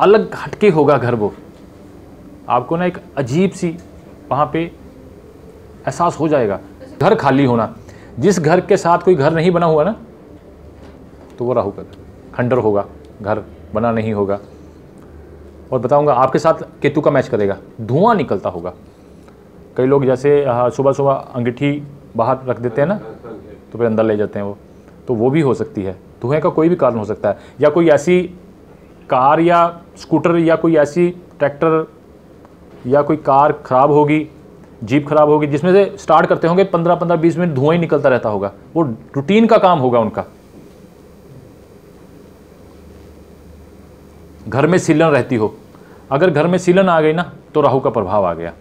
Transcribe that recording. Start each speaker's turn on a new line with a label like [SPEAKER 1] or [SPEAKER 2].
[SPEAKER 1] अलग हटके होगा घर वो। आपको ना एक अजीब सी वहाँ पे एहसास हो जाएगा। घर खाली होना। जिस घर के साथ कोई घर नहीं बना हुआ ना तो वो राहु का खंडर होगा। घर बना नहीं होगा। और बताऊँगा, आपके साथ केतु का मैच करेगा। धुआँ निकलता होगा। कई लोग जैसे सुबह सुबह अंगीठी बाहर रख देते हैं ना तो फिर अंदर ले जाते हैं वो। तो वो भी हो सकती है। धुएँ का कोई भी कारण हो सकता है। या कोई ऐसी कार या स्कूटर या कोई ऐसी ट्रैक्टर या कोई कार खराब होगी, जीप खराब होगी, जिसमें से स्टार्ट करते होंगे, पंद्रह पंद्रह, बीस मिनट धुआँ ही निकलता रहता होगा। वो रूटीन का काम होगा उनका। घर में सीलन रहती हो। अगर घर में सीलन आ गई ना तो राहु का प्रभाव आ गया।